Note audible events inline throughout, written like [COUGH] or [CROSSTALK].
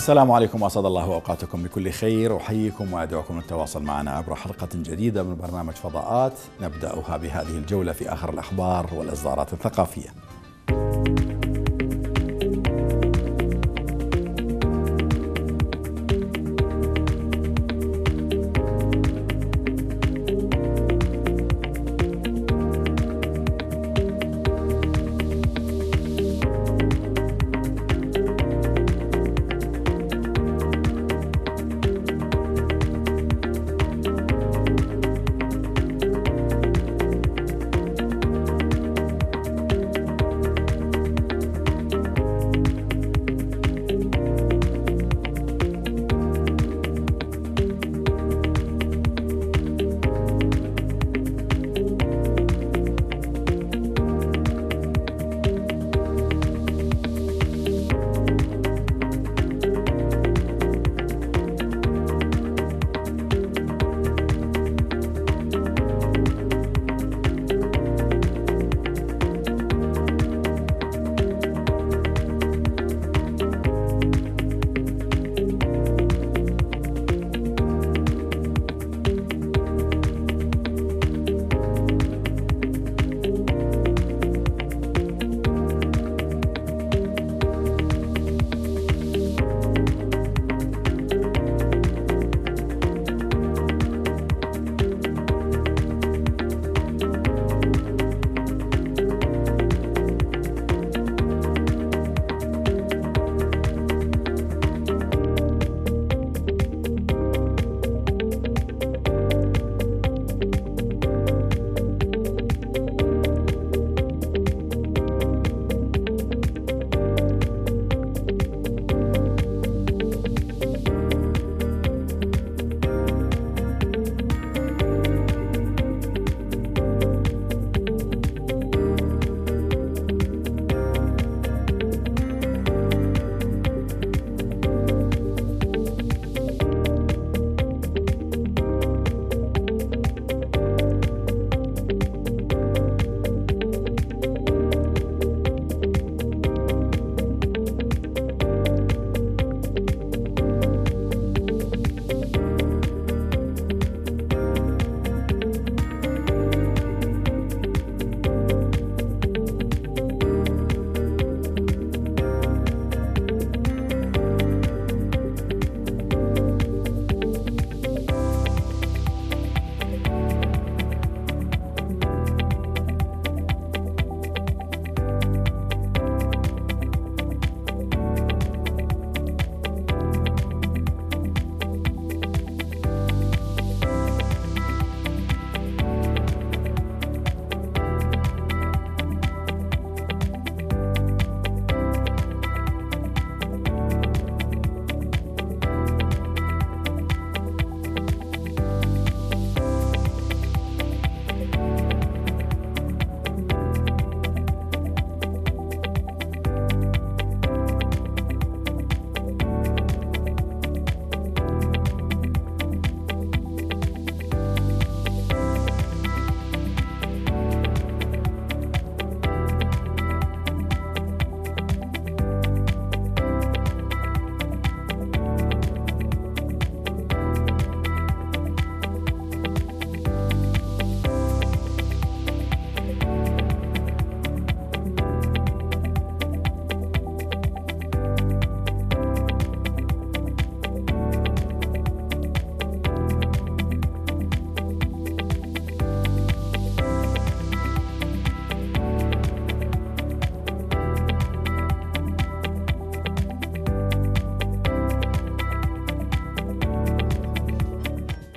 السلام عليكم وأسعد الله أوقاتكم بكل خير أحييكم وأدعوكم للتواصل معنا عبر حلقة جديدة من برنامج فضاءات نبدأها بهذه الجولة في آخر الأخبار والإصدارات الثقافية.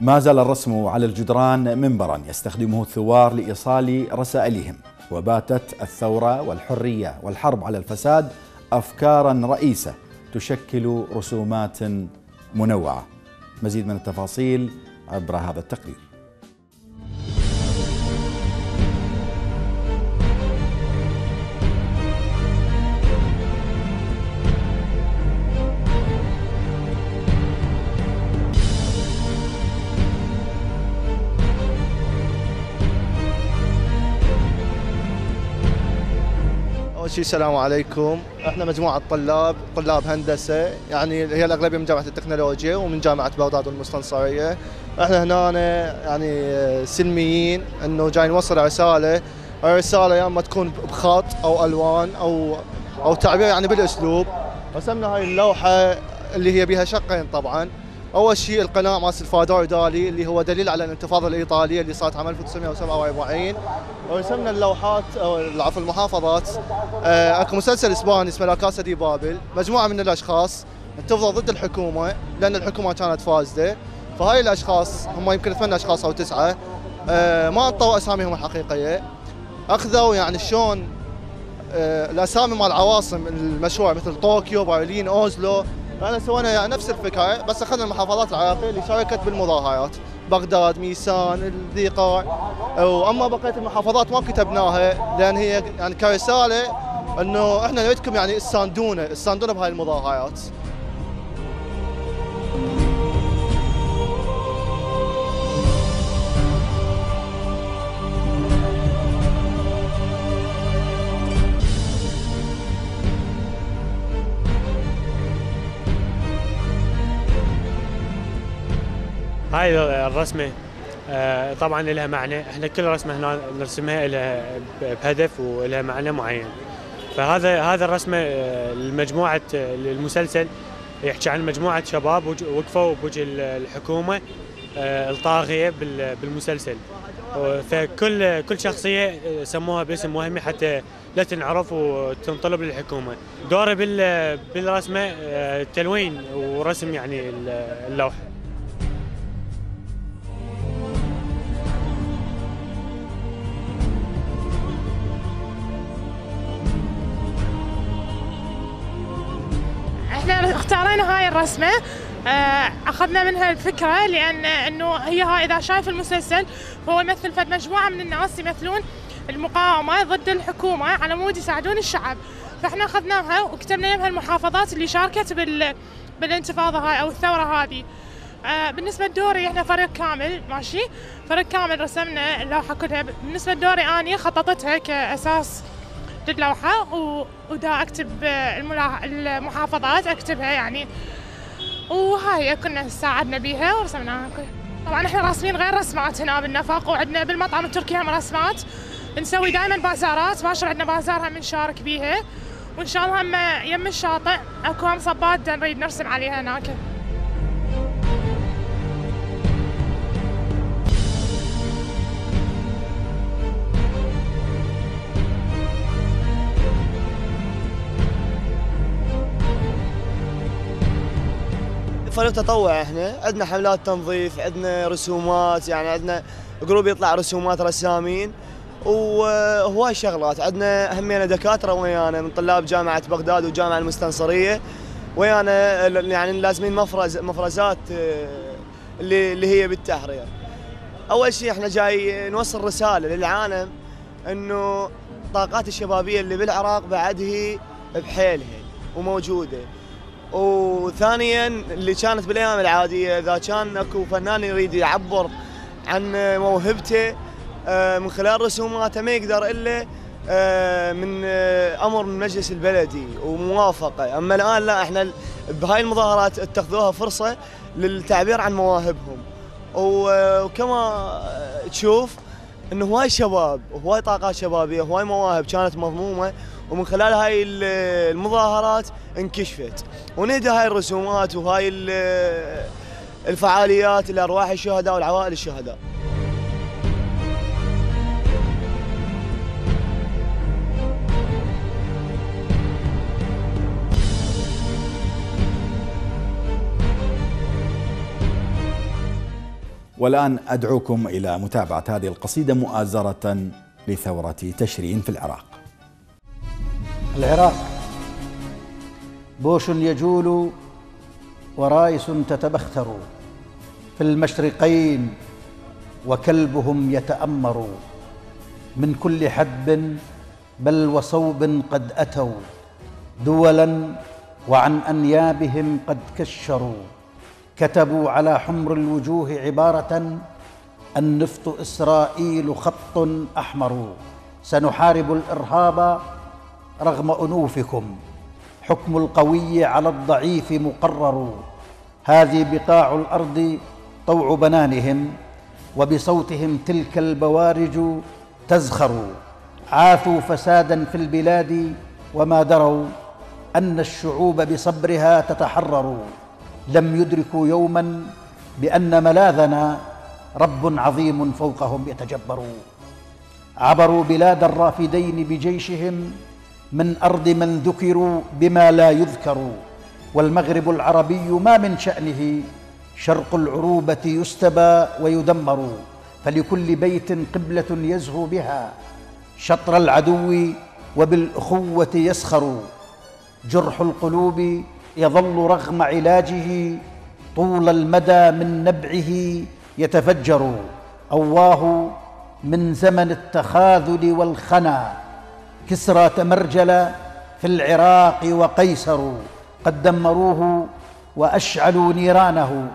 ما زال الرسم على الجدران منبرا يستخدمه الثوار لإيصال رسائلهم وباتت الثورة والحرية والحرب على الفساد افكارا رئيسة تشكل رسومات منوعة. مزيد من التفاصيل عبر هذا التقرير. شيء السلام عليكم. إحنا مجموعة طلاب طلاب هندسة يعني هي الأغلبية من جامعة التكنولوجيا ومن جامعة بغداد والمستنصريه إحنا هنا يعني سلميين إنه جاي نوصل رسالة. الرسالة يا أما تكون بخط أو ألوان أو أو تعبير يعني بالأسلوب. رسمنا هاي اللوحة اللي هي بها شقين طبعا. أول شيء القناع مال سلفادور دالي اللي هو دليل على الانتفاضة الإيطالية اللي صارت عام 1947 ورسمنا اللوحات أو عفوا المحافظات. آه، أكو مسلسل إسباني اسمه لا كاسا دي بابل مجموعة من الأشخاص انتفضوا ضد الحكومة لأن الحكومة كانت فاسدة. فهاي الأشخاص هم يمكن ثمان أشخاص أو تسعة. آه، ما انطوا أساميهم الحقيقية. أخذوا يعني شلون آه، الأسامي مال العواصم المشهوره مثل طوكيو برلين أوزلو فانا سوينا نفس الفكرة بس أخذنا المحافظات العراقية اللي شاركت بالمظاهرات. بغداد ميسان الذيقاع وأما بقية المحافظات ما كتبناها لأن هي يعني كرسالة إنه إحنا نريدكم يعني تساندونا تساندونا بهاي المظاهرات. هاي الرسمة. آه، طبعا لها معنى. إحنا كل رسمة هنا نرسمها لها بهدف ولها معنى معين. فهذا هذا الرسمة آه، لمجموعة آه، المسلسل يحكي عن مجموعة شباب وقفوا بوجه الحكومة الطاغية بالمسلسل. فكل كل شخصية سموها باسم وهمي حتى لا تنعرف وتنطلب للحكومة. دوري بالرسمة تلوين ورسم يعني اللوحة. اختارينا هاي الرسمة. آه، أخذنا منها الفكرة لأن إنه هي هاي إذا شايف المسلسل هو يمثل فد مجموعة من الناس يمثلون المقاومة ضد الحكومة على مود يساعدون الشعب. فإحنا أخذناها وكتبنا لها المحافظات اللي شاركت بال بالانتفاضة هاي أو الثورة هذه. آه بالنسبة لدوري إحنا فريق كامل ماشي؟ فريق كامل رسمنا اللوحه كلها بالنسبة لدوري أني خططتها كأساس للوحة ودا أكتب المحافظات أكتبها يعني. وهاي كنا ساعدنا بيها ورسمناها. طبعا إحنا راسمين غير رسمات هنا بالنفق وعندنا بالمطعم التركي هم رسمات. نسوي دائما بازارات باشر عندنا بازار هم نشارك بيها. وإن شاء الله هم يم الشاطئ أكو هم صبات نريد نرسم عليها هناك. فريق تطوع إحنا. عندنا حملات تنظيف عندنا رسومات يعني عندنا جروب يطلع رسومات رسامين. وهواي شغلات. عندنا همينا دكاترة ويانا من طلاب جامعة بغداد والجامعة المستنصرية. ويانا يعني لازمين مفرز مفرزات آه، اللي اللي هي بالتحرير. أول شيء إحنا جاي نوصل رسالة للعالم إنه الطاقات الشبابية اللي بالعراق بعد هي بحيلها وموجودة. وثانيا اللي كانت بالأيام العادية إذا كان أكو فنان يريد يعبر عن موهبته آه، من خلال رسوماته ما يقدر إلا آه، من آه، أمر من المجلس البلدي وموافقة، أما الآن لا إحنا بهاي المظاهرات اتخذوها فرصة للتعبير عن مواهبهم. وكما تشوف انه هواي شباب هواي طاقات شبابية هواي مواهب كانت مضمومة ومن خلال هاي المظاهرات انكشفت. وهاي الرسومات وهاي الفعاليات لأرواح الشهداء والعوائل الشهداء. والآن أدعوكم إلى متابعة هذه القصيدة مؤازرة لثورة تشرين في العراق. العراق بوش يجول ورايس تتبختر. في المشرقين وكلبهم يتأمر. من كل حدب بل وصوب قد أتوا. دولا وعن أنيابهم قد كشروا. كتبوا على حمر الوجوه عبارة النفط إسرائيل خط أحمر. سنحارب الإرهاب رغم أنوفكم. حكم القوي على الضعيف مقرر. هذه بقاع الأرض طوع بنانهم وبصوتهم تلك البوارج تزخر. عاثوا فسادا في البلاد وما دروا أن الشعوب بصبرها تتحرر. لم يدركوا يوما بأن ملاذنا رب عظيم فوقهم يتجبر عبروا بلاد الرافدين بجيشهم من أرض من ذكروا بما لا يذكر والمغرب العربي ما من شأنه شرق العروبة يستبى ويدمر. فلكل بيت قبلة يزهو بها شطر العدو وبالأخوة يسخر. جرح القلوب يظل رغم علاجه طول المدى من نبعه يتفجر أواه من زمن التخاذل والخنا. كسرى تمرجل في العراق وقيسر قد دمروه وأشعلوا نيرانه.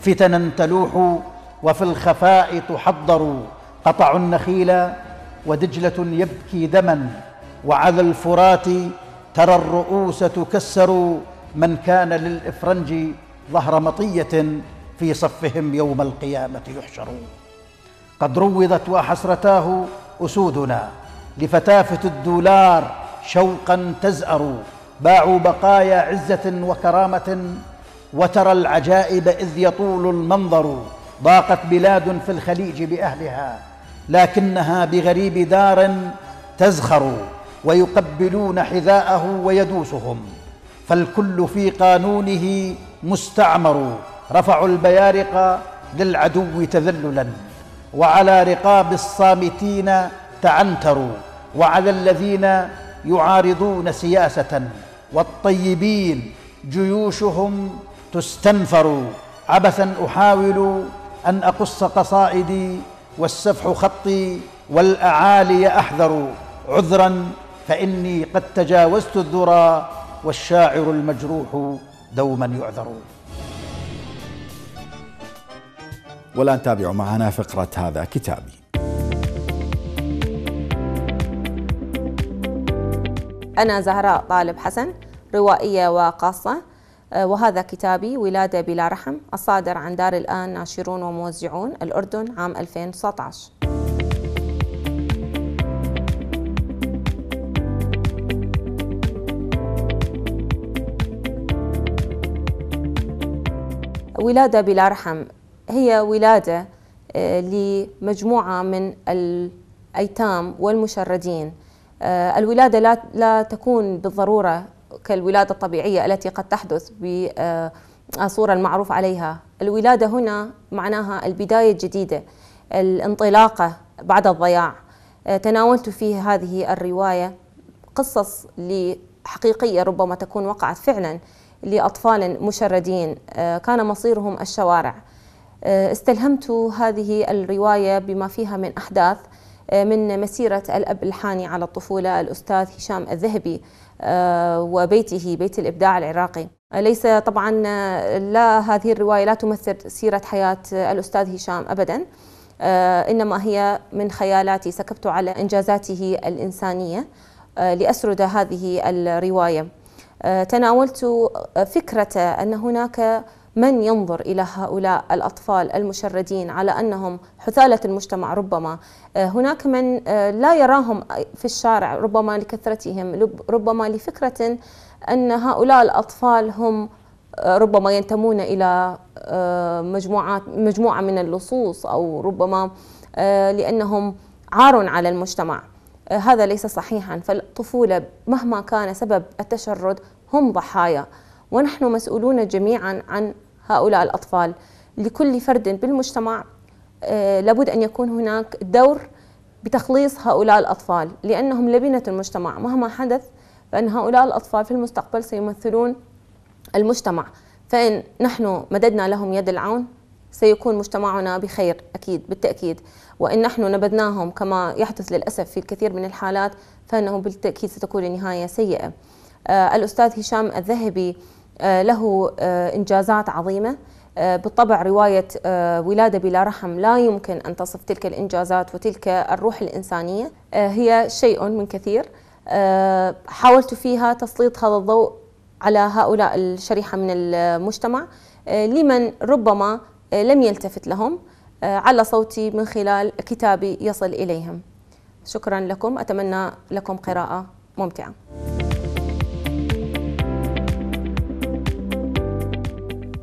فتنا تلوح وفي الخفاء تحضر. قطعوا النخيل ودجلة يبكي دما. وعلى الفرات ترى الرؤوس تكسر. من كان للإفرنج ظهر مطية في صفهم يوم القيامة يحشر قد روضت وحسرتاه أسودنا لفتافه الدولار شوقا تزأر. باعوا بقايا عزة وكرامة وترى العجائب إذ يطول المنظر. ضاقت بلاد في الخليج بأهلها لكنها بغريب دار تزخر. ويقبلون حذاءه ويدوسهم. فالكل في قانونه مستعمر. رفعوا البيارق للعدو تذللا. وعلى رقاب الصامتين تعنتروا. وعلى الذين يعارضون سياسة. والطيبين جيوشهم تستنفر. عبثا أحاول أن أقص قصائدي والسفح خطي والأعالي أحذر. عذرا فإني قد تجاوزت الذرى والشاعر المجروح دوما يعذر. والآن تابعوا معنا فقرة هذا كتابي. أنا زهراء طالب حسن روائية وقاصة آه، وهذا كتابي ولادة بلا رحم الصادر عن دار الآن ناشرون وموزعون الأردن عام 2019 ولادة بلا رحم هي ولادة آه، لمجموعة من الأيتام والمشردين. آه، الولادة لا لا تكون بالضرورة كالولادة الطبيعية التي قد تحدث بالصورة المعروف عليها. الولادة هنا معناها البداية الجديدة الانطلاقة بعد الضياع. آه، تناولت في هذه الرواية قصص حقيقية ربما تكون وقعت فعلا. لأطفال مشردين كان مصيرهم الشوارع. آه، استلهمت هذه الرواية بما فيها من أحداث آه، من مسيرة الأب الحاني على الطفولة الأستاذ هشام الذهبي آه، وبيته بيت الإبداع العراقي. ليس طبعا لا هذه الرواية لا تمثل سيرة حياة الأستاذ هشام أبدا. إنما هي من خيالاتي سكبت على إنجازاته الإنسانية لأسرد هذه الرواية. تناولت فكرة أن هناك من ينظر إلى هؤلاء الأطفال المشردين على أنهم حثالة المجتمع ربما. آه، هناك من آه، لا يراهم في الشارع ربما لكثرتهم ربما لفكرة أن هؤلاء الأطفال هم آه، ربما ينتمون إلى مجموعات مجموعة من اللصوص أو ربما لأنهم عار على المجتمع. هذا ليس صحيحا. فالطفولة مهما كان سبب التشرد هم ضحايا ونحن مسؤولون جميعا عن هؤلاء الأطفال. لكل فرد بالمجتمع آه، لابد أن يكون هناك دور بتخليص هؤلاء الأطفال لأنهم لبنة المجتمع. مهما حدث فإن هؤلاء الأطفال في المستقبل سيمثلون المجتمع. فإن نحن مددنا لهم يد العون سيكون مجتمعنا بخير أكيد بالتأكيد. وإن نحن نبذناهم كما يحدث للأسف في الكثير من الحالات فإنه بالتأكيد ستكون النهاية سيئة. آه الأستاذ هشام الذهبي آه، له آه، إنجازات عظيمة. بالطبع رواية ولادة بلا رحم لا يمكن أن تصف تلك الإنجازات وتلك الروح الإنسانية. هي شيء من كثير. حاولت فيها تسليط هذا الضوء على هؤلاء الشريحة من المجتمع. لمن ربما لم يلتفت لهم. على صوتي من خلال كتابي يصل إليهم. شكرا لكم. أتمنى لكم قراءة ممتعة.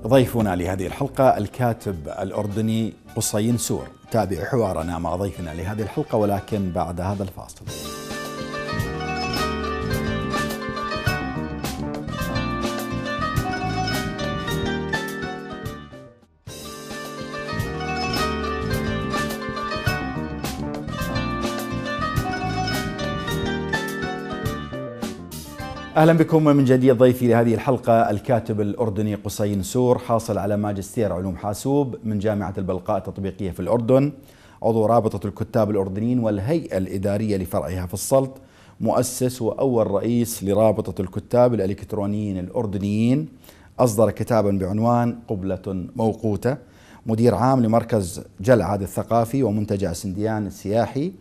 ضيفنا لهذه الحلقة الكاتب الأردني قصي نسور. تابع حوارنا مع ضيفنا لهذه الحلقة ولكن بعد هذا الفاصل. أهلا بكم من جديد ضيفي لهذه الحلقة الكاتب الأردني قصي نسور حاصل على ماجستير علوم حاسوب من جامعة البلقاء التطبيقية في الأردن. عضو رابطة الكتاب الأردنيين والهيئة الإدارية لفرعها في السلط. مؤسس وأول رئيس لرابطة الكتاب الإلكترونيين الأردنيين. أصدر كتابا بعنوان قبلة موقوتة. مدير عام لمركز جلعاد الثقافي ومنتجع سنديان السياحي.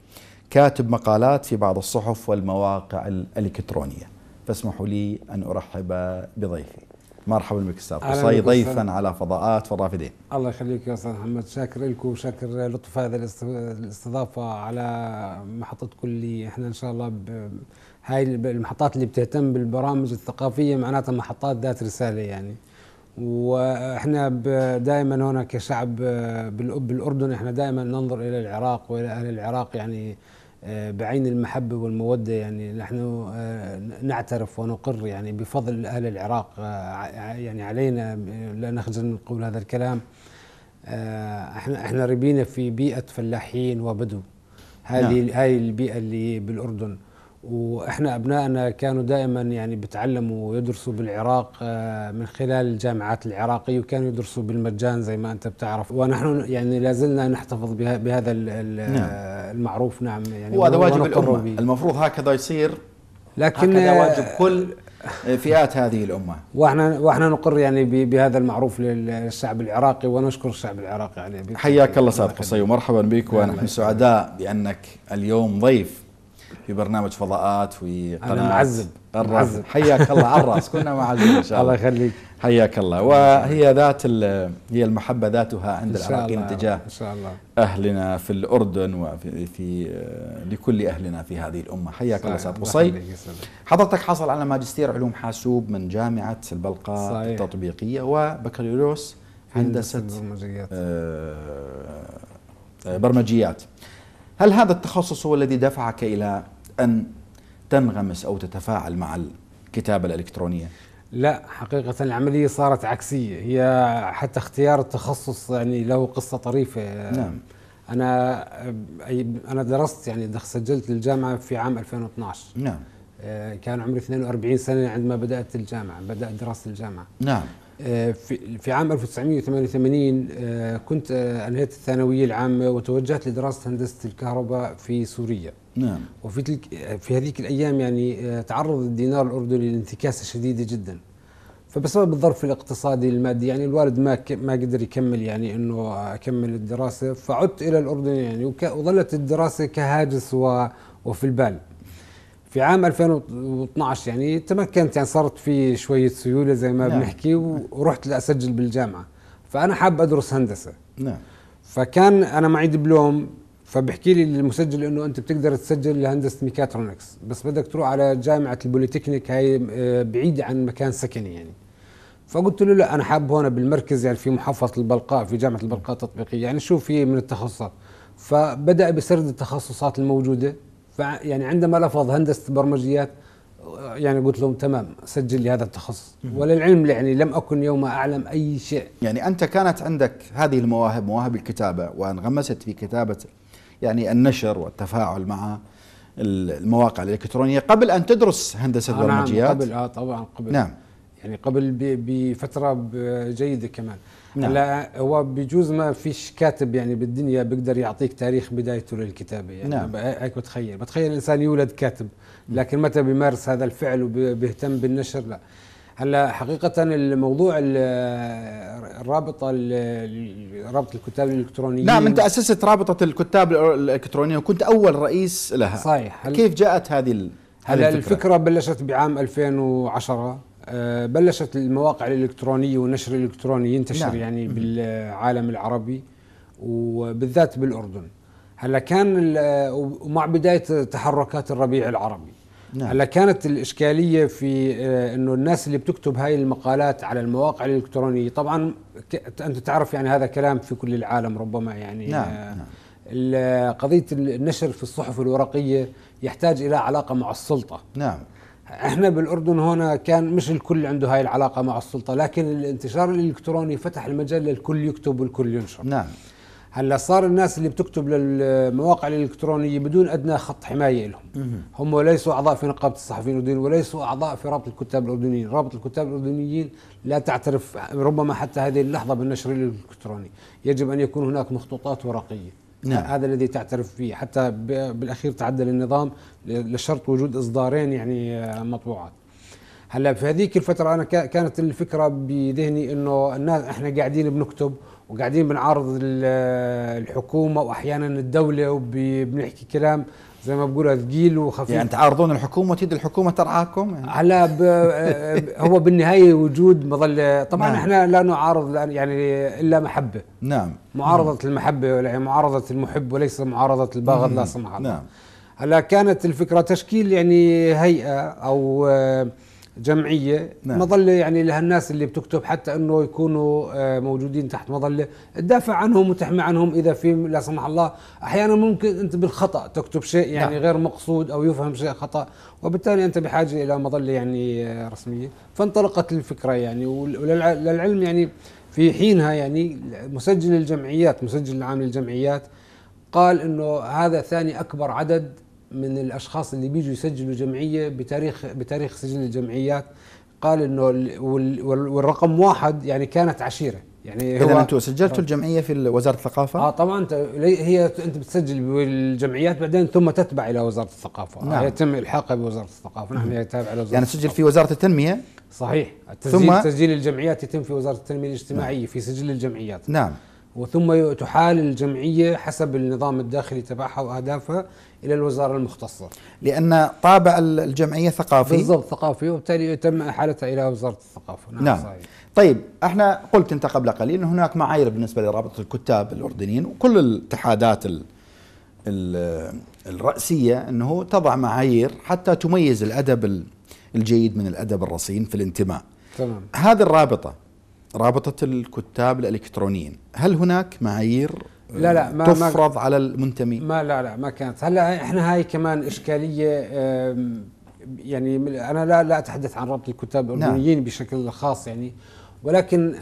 كاتب مقالات في بعض الصحف والمواقع الإلكترونية. فاسمحوا لي أن أرحب بضيفي. مرحبا بك أستاذ قصي ضيفا على فضاءات فرافدين الله يخليك يا أستاذ محمد. شاكر لكم وشاكر لطف هذا الاستضافة على محطة كلي إحنا إن شاء الله هاي المحطات اللي بتهتم بالبرامج الثقافية معناتها محطات ذات رسالة يعني. وإحنا دائما هنا كشعب بالأردن إحنا دائما ننظر إلى العراق وإلى أهل العراق يعني بعين المحبة والمودة يعني نحن آه، نعترف ونقر يعني بفضل أهل العراق آه، يعني علينا لا نخجل من قول هذا الكلام. إحنا إحنا ربينا في بيئة فلاحين وبدو. هذه نعم. هاي البيئة اللي بالأردن. وإحنا أبنائنا كانوا دائما يعني بيتعلموا ويدرسوا بالعراق آه، من خلال الجامعات العراقية وكانوا يدرسوا بالمجان زي ما أنت بتعرف. ونحن يعني لازلنا نحتفظ بهذا نعم. المعروف. نعم يعني وهذا واجب الأمة. المفروض هكذا يصير. لكن هكذا واجب كل فئات هذه الأمة. وإحنا وإحنا نقر يعني بهذا المعروف للشعب العراقي ونشكر الشعب العراقي يعني حياك الله أستاذ قصي ومرحبا بك ونحن سعداء بأنك اليوم ضيف. في برنامج فضاءات في قناة. أنا معذب معذب. [LAUGHS] حياك الله على الرأس كنا معذب إن شاء الله. الله يخليك. حياك الله. وهي ذات هي المحبة ذاتها عند العراقيين تجاه إن شاء الله. أهلنا في الأردن وفي في لكل أهلنا في هذه الأمة. حياك الله أستاذ قصي. حضرتك حصل على ماجستير علوم حاسوب من جامعة البلقاء التطبيقية وبكالوريوس هندسة برمجيات آه برمجيات. هل هذا التخصص هو الذي دفعك إلى أن تنغمس أو تتفاعل مع الكتابة الإلكترونية؟ لا حقيقة العملية صارت عكسية. هي حتى اختيار التخصص يعني له قصة طريفة. نعم. أنا أنا درست يعني سجلت للجامعة في عام 2012 نعم. آه، كان عمري 42 سنة عندما بدأت الجامعة بدأت دراسة الجامعة. نعم. في في عام 1988 آه، كنت آه، أنهيت الثانوية العامة وتوجهت لدراسة هندسة الكهرباء في سوريا. نعم. وفي تلك في هذيك الأيام يعني تعرض الدينار الأردني لانتكاسة شديدة جدا. فبسبب الظرف الاقتصادي المادي يعني الوالد ما ما قدر يكمل يعني إنه أكمل الدراسة فعدت إلى الاردن يعني وظلت الدراسة كهاجس وفي البال. في عام 2012 يعني تمكنت يعني صارت في شوية سيولة زي ما نعم. بنحكي ورحت لأسجل بالجامعة. فأنا حاب أدرس هندسة. نعم. فكان أنا معي دبلوم فبحكي لي المسجل إنه أنت بتقدر تسجل لهندسة ميكاترونكس بس بدك تروح على جامعة البوليتكنيك هاي آه، بعيدة عن مكان سكني يعني. فقلت له لا أنا حاب هون بالمركز يعني في محافظة البلقاء في جامعة البلقاء التطبيقية. يعني شو في من التخصصات. فبدأ بسرد التخصصات الموجودة. فيعني عندما لفظ هندسة برمجيات يعني قلت لهم تمام سجل لي هذا التخصص. وللعلم يعني لم أكن يوم أعلم أي شيء. يعني أنت كانت عندك هذه المواهب مواهب الكتابة وانغمست في كتابة يعني النشر والتفاعل مع المواقع الإلكترونية قبل أن تدرس هندسة آه برمجيات نعم قبل آه طبعا قبل. نعم. يعني قبل بفترة جيده كمان. نعم. لا هو بجوز ما فيش كاتب يعني بالدنيا بيقدر يعطيك تاريخ بدايته للكتابة يعني. نعم. هيك بتخيل. بتخيل الإنسان يولد كاتب لكن متى بيمارس هذا الفعل وبيهتم بالنشر؟ لا. هلأ حقيقة الموضوع الرابطة رابطة الكتاب الإلكترونيين. نعم أنت أسست رابطة الكتاب الإلكترونية وكنت أول رئيس لها. صحيح. كيف جاءت هذه هلأ الفكرة. الفكرة بلشت بعام 2010 آه، بلشت المواقع الإلكترونية والنشر الإلكتروني ينتشر نعم. يعني بالعالم العربي وبالذات بالأردن هلا كان ومع بداية تحركات الربيع العربي نعم. هلا كانت الإشكالية في آه، أنه الناس اللي بتكتب هاي المقالات على المواقع الإلكترونية طبعا أنت تعرف يعني هذا كلام في كل العالم ربما يعني نعم. آه، نعم. قضية النشر في الصحف الورقية يحتاج إلى علاقة مع السلطة نعم إحنا بالأردن هنا كان مش الكل عنده هاي العلاقة مع السلطة لكن الانتشار الإلكتروني فتح المجال للكل يكتب والكل ينشر. نعم. هلأ صار الناس اللي بتكتب للمواقع الإلكترونية بدون أدنى خط حماية لهم. هم ليسوا أعضاء في نقابة الصحفيين الأردنيين وليسوا أعضاء في رابطة الكتاب الأردنيين. رابطة الكتاب الأردنيين لا تعترف ربما حتى هذه اللحظة بالنشر الإلكتروني. يجب أن يكون هناك مخطوطات ورقية. نعم. هذا الذي تعترف فيه حتى بالأخير تعدل النظام لشرط وجود إصدارين يعني آه، مطبوعات هلا في هذيك الفترة أنا كانت الفكرة بذهني إنه الناس إحنا قاعدين بنكتب وقاعدين بنعارض الحكومة وأحيانا الدولة وبنحكي كلام زي ما بقولوا ثقيل وخفيف يعني تعارضون الحكومة وتريد الحكومة ترعاكم يعني. هلا [LAUGHS] هو بالنهاية وجود مظله طبعا نعم. إحنا لا نعارض يعني إلا محبة نعم معارضة نعم. المحبه يعني معارضة المحب وليس معارضة الباغض لا سمح الله نعم هلا كانت الفكرة تشكيل يعني هيئة أو جمعية نعم. مظلة يعني لهالناس اللي بتكتب حتى إنه يكونوا آه، موجودين تحت مظلة تدافع عنهم وتحمي عنهم إذا في لا سمح الله أحيانا ممكن أنت بالخطأ تكتب شيء يعني نعم. غير مقصود أو يفهم شيء خطأ وبالتالي أنت بحاجة إلى مظلة يعني آه، رسمية فانطلقت الفكرة يعني وللعلم يعني في حينها يعني مسجل الجمعيات مسجل العام للجمعيات قال إنه هذا ثاني أكبر عدد من الأشخاص اللي بيجوا يسجلوا جمعية بتاريخ بتاريخ سجل الجمعيات قال إنه والرقم واحد يعني كانت عشيرة يعني اذا أنتم سجلتوا الجمعية في وزارة الثقافة؟ آه طبعا انت هي أنت بتسجل بالجمعيات بعدين ثم تتبع إلى وزارة الثقافة نعم. يتم إلحاقها بوزارة الثقافة نحن نتابع إلى وزاره يعني تسجل في وزارة التنمية؟ صحيح التسجيل ثم تسجيل الجمعيات يتم في وزارة التنمية الاجتماعية نعم. في سجل الجمعيات نعم وثم تحال الجمعية حسب النظام الداخلي تبعها واهدافها إلى الوزارة المختصة لأن طابع الجمعية ثقافي بالضبط ثقافي وبالتالي يتم إحالتها إلى وزارة الثقافة نعم, نعم. صحيح. طيب إحنا قلت أنت قبل قليل إن هناك معايير بالنسبة لرابطة الكتاب الأردنيين وكل الاتحادات ال ال الرأسية أنه تضع معايير حتى تميز الأدب الجيد من الأدب الرصين في الانتماء تمام. هذه الرابطة رابطة الكتاب الإلكترونيين هل هناك معايير لا لا ما تفرض ما على المنتمي ما لا لا ما كانت هلا إحنا هاي كمان إشكالية يعني أنا لا لا أتحدث عن رابط الكتاب. الاردنيين نعم. بشكل خاص يعني ولكن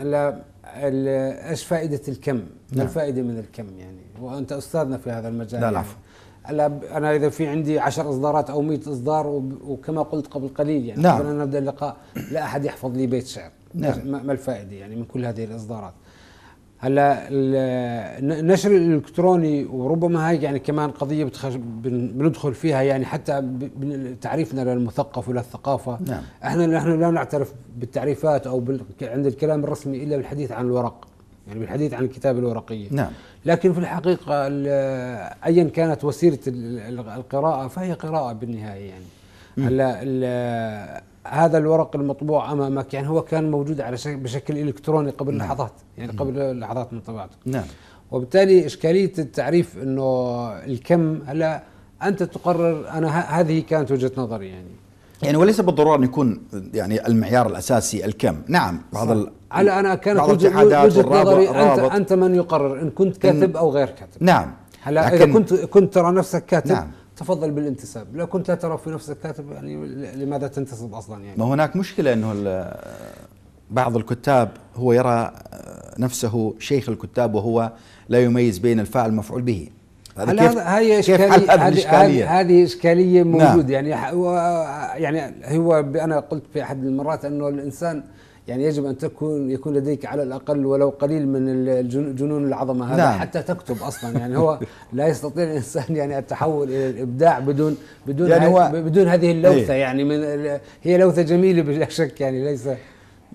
إيش فائدة الكم؟ ما نعم. الفائدة من الكم يعني وأنت أستاذنا في هذا المجال لا يعني. العفو هلا أنا إذا في عندي 10 إصدارات أو 100 إصدار وكما قلت قبل قليل يعني نعم. قبل أن نبدأ اللقاء لا أحد يحفظ لي بيت شعر نعم. ما الفائدة يعني من كل هذه الإصدارات هلا النشر الإلكتروني وربما هاي يعني كمان قضية بندخل فيها يعني حتى تعريفنا للمثقف وللثقافة نعم. إحنا نحن لا نعترف بالتعريفات أو عند الكلام الرسمي إلا بالحديث عن الورق يعني بالحديث عن الكتابه الورقيه نعم. لكن في الحقيقة ايا كانت وسيلة القراءة فهي قراءة بالنهاية يعني هلا هذا الورق المطبوع أمامك يعني هو كان موجود على شكل بشكل إلكتروني قبل نعم. لحظات يعني قبل لحظات من طباعته نعم. وبالتالي إشكالية التعريف إنه الكم هلا أنت تقرر أنا هذه كانت وجهة نظري يعني. يعني وليس بالضرورة أن يكون يعني المعيار الأساسي الكم. نعم بعض ال... على أنا كانت وجهه, وجهة نظري انت أنت من يقرر إن كنت كاتب أو غير كاتب. نعم. هلا إذا كنت كنت ترى نفسك كاتب نعم. تفضل بالانتساب. لو كنت لا ترى في نفسك كاتب يعني لماذا تنتسب أصلا يعني؟ ما هناك مشكلة إنه بعض الكتاب هو يرى نفسه شيخ الكتاب وهو لا يميز بين الفاعل والمفعول به. هذا كيف هي إشكالية هذه هذه إشكالية موجود نعم. يعني. يعني هو أنا قلت في أحد المرات أنه الإنسان يعني يجب أن تكون يكون لديك على الأقل ولو قليل من الجنون العظمة هذا نعم. حتى تكتب أصلا يعني هو [LAUGHS] لا يستطيع الإنسان يعني التحول إلى الإبداع بدون بدون يعني هو بدون هذه اللوثة إيه؟ يعني من هي لوثة جميلة بلا شك يعني ليس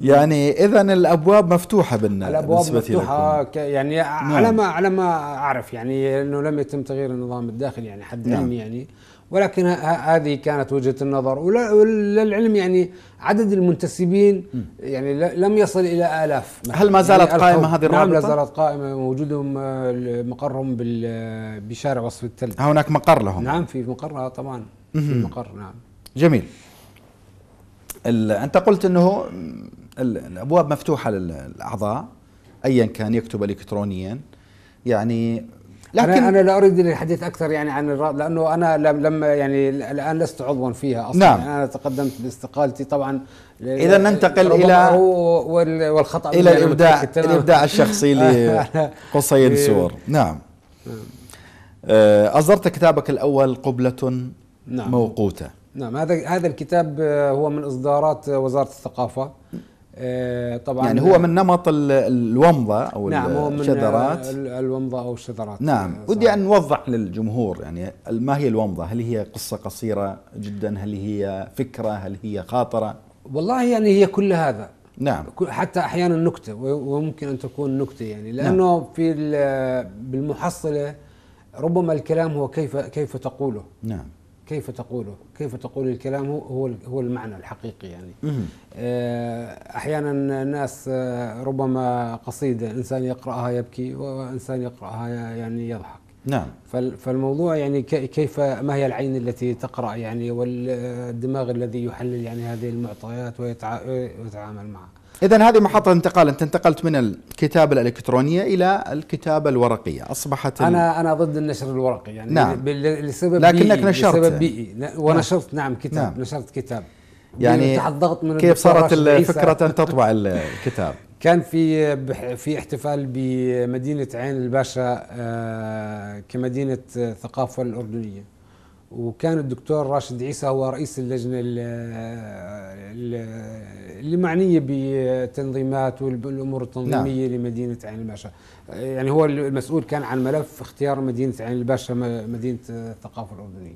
يعني اذا الأبواب مفتوحة بالنسبة الابواب مفتوحة لكم. يعني نعم. على ما على ما أعرف يعني انه لم يتم تغيير النظام الداخلي يعني حد نعم. يعني ولكن هذه كانت وجهة النظر. وللعلم يعني عدد المنتسبين يعني لم يصل إلى آلاف هل ما زالت يعني الخوف- هذه نعم لا؟ زالت قائمة موجودهم آه، مقرهم بشارع وصف التل هناك مقر لهم. نعم في مقرها طبعا. في مقر نعم. جميل. أنت قلت إنه ال- الأبواب مفتوحة للأعضاء ايا كان يكتب الكترونيا. يعني لكن أنا أنا لا أريد الحديث أكثر يعني عن أنا لم لما يعني الآن لست عضوا فيها أصلا نعم. يعني أنا تقدمت باستقالتي طبعا إذا ننتقل إلى- هو وال- والخطأ إلى مني أنا الابداع متأكد تماماً. الإبداع الشخصي [LAUGHS] لقصي إيه. السور نعم آه، أصدرت كتابك الأول قبلة نعم. موقوتة نعم هذا هذا الكتاب آه، هو من إصدارات وزارة الثقافة آه، طبعا يعني هو من نمط ال- الومضة أو نعم هو من الشذرات. آه، ال- الومضة أو الشذرات. نعم آه، ودي صحيح. أن نوضح للجمهور يعني ما هي الومضة؟ هل هي قصة قصيرة جدا؟ هل هي فكرة؟ هل هي خاطرة؟ والله يعني هي كل هذا. نعم. حتى أحيانا نكتة وممكن أن تكون نكتة يعني لأنه في ال- بالمحصلة ربما الكلام هو كيف كيف تقوله. نعم. كيف تقوله؟ كيف تقول الكلام هو هو المعنى الحقيقي يعني. آه، أحيانا الناس آه، ربما قصيده إنسان يقرأها يبكي وإنسان يقرأها يعني يضحك. نعم. فال- فالموضوع يعني كي- كيف ما هي العين التي تقرأ يعني والدماغ الذي يحلل يعني هذه المعطيات ويتع- ويتعامل معها؟ إذا هذه محطة انتقال أنت انتقلت من الكتابة الإلكترونية إلى الكتابة الورقية أصبحت أنا أنا ضد النشر الورقي يعني نعم. لسبب لكنك بيئي نشرت لسبب. بيئي ن- ونشرت نعم كتاب نعم. نشرت كتاب يعني تحت ضغط من كيف صارت. الفكرة أن تطبع ال- الكتاب [LAUGHS] كان في في احتفال بمدينة عين الباشا آه، كمدينة آه، ثقافة الأردنية وكان الدكتور راشد عيسى هو رئيس اللجنة ال- ال- اللي معنيه بالتنظيمات والأمور التنظيمية نعم. لمدينة عين الباشا. يعني هو المسؤول كان عن ملف اختيار مدينة عين الباشا مدينة الثقافة الأردنية.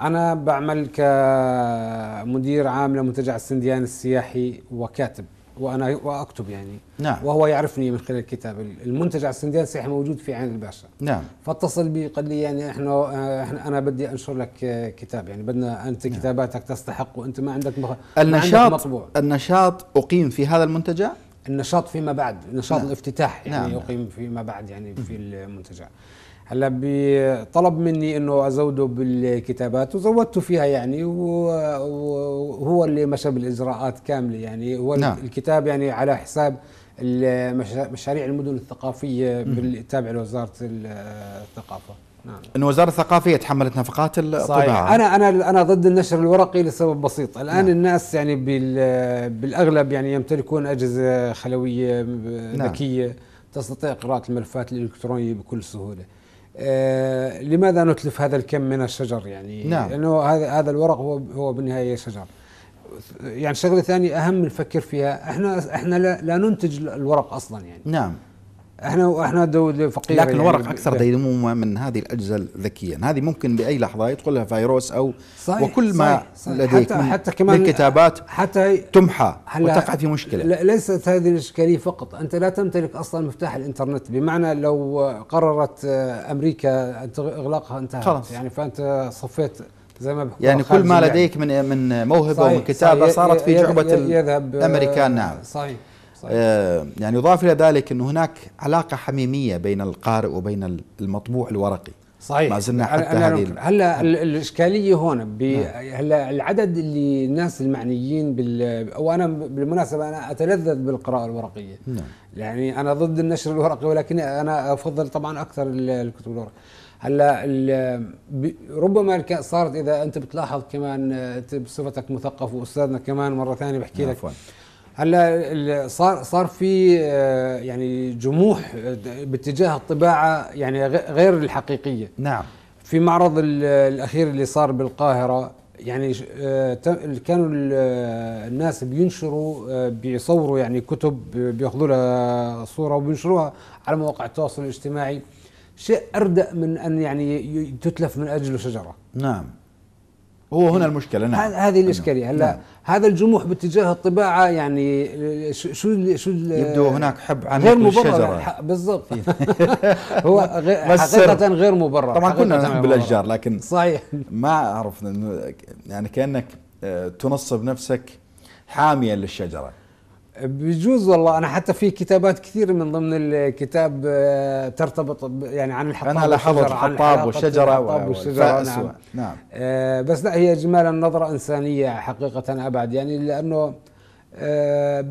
أنا بعمل كمدير عام لمنتجع السنديان السياحي وكاتب. وأنا وأكتب يعني. نعم. وهو يعرفني من خلال الكتاب. المنتجع السنديان السياحي موجود في عين الباشا. نعم. فاتصل بي قال لي يعني إحنا إحنا أنا بدي أنشر لك كتاب. يعني بدنا أنت كتاباتك تستحق وأنت ما عندك مخ... ما عندك النشاط مطبوع. النشاط أقيم في هذا المنتجع النشاط فيما بعد. نشاط نعم. الافتتاح يعني نعم. يقيم فيما بعد يعني في المنتجع هلا طلب مني إنه أزوده بالكتابات وزودته فيها يعني وهو اللي مشى بالإجراءات كاملة يعني هو نعم. الكتاب يعني على حساب مشاريع المدن الثقافية التابعه لوزارة الثقافة نعم أن وزارة الثقافة هي تحملت نفقات صحيح الطباعة أنا أنا أنا ضد النشر الورقي لسبب بسيط الآن نعم. نعم. الناس يعني بال بالأغلب يعني يمتلكون أجهزة خلوية نعم. ذكية تستطيع قراءة الملفات الإلكترونية بكل سهولة آه لماذا نتلف هذا الكم من الشجر يعني؟ نعم. لأنه هذا هذا الورق هو هو بالنهاية شجر. يعني شغله ثانية أهم نفكر فيها. إحنا إحنا لا, لا ننتج الورق أصلا يعني. نعم. إحنا إحنا فقيره لكن الورق يعني. أكثر ديمومة من هذه الأجهزة الذكية. هذه ممكن بأي لحظة يدخل لها فيروس أو صحيح وكل ما صحيح صحيح. لديك حتى من, حتى كمان من كتابات حتى تمحى وتقع في مشكلة. لا ليست هذه الإشكالية فقط. أنت لا تمتلك أصلا مفتاح الإنترنت بمعنى لو قررت أمريكا إغلاقها انتهت. خلاص. يعني فأنت صفيت زي ما يعني كل ما. لديك من من موهبة صحيح، ومن صحيح. صارت في آه، الأمريكان نعم. صحيح. يعني يضاف إلى ذلك أنه هناك علاقة حميمية بين القارئ وبين المطبوع الورقي صحيح ما زلنا حتى هذه. هلا ال- الإشكالية هون ب- هلا العدد اللي الناس المعنيين بال وأنا بالمناسبة أنا أتلذذ بالقراءة الورقية نعم. يعني أنا ضد النشر الورقي ولكن أنا أفضل طبعا أكثر ال- الكتب الورقية هلا ربما صارت إذا أنت بتلاحظ كمان آه، بصفتك مثقف وأستاذنا كمان مرة ثانية بحكي لك عفواً. هلا صار صار في آه، يعني جموح آه، باتجاه الطباعة يعني غير الحقيقية. نعم. في معرض ال- الأخير اللي صار بالقاهرة يعني آه، كانوا ال- الناس بينشروا بيصوروا يعني كتب بياخذوا لها صورة وبينشروها على مواقع التواصل الاجتماعي. شيء أردأ من أن يعني تتلف من اجله شجرة. نعم. هو هنا المشكلة نعم. هذه الإشكالية. هلا نعم. هذا الجموح باتجاه الطباعة يعني شو شو يبدو هناك حب عن غير مبرر. بالضبط. [LAUGHS] هو [LAUGHS] حقيقة غير مبرر. طبعا كنا نحب الأشجار لكن صحيح. ما أعرف يعني كأنك آه، تنصب نفسك حاميا للشجرة. بجوز والله أنا حتى في كتابات كثير من ضمن الكتاب آه، ترتبط يعني عن الحطاب أنا لاحظت الحطاب والشجرة والشجرة نعم. نعم آه بس لا هي اجمالا نظرة إنسانية حقيقة أبعد يعني لأنه آه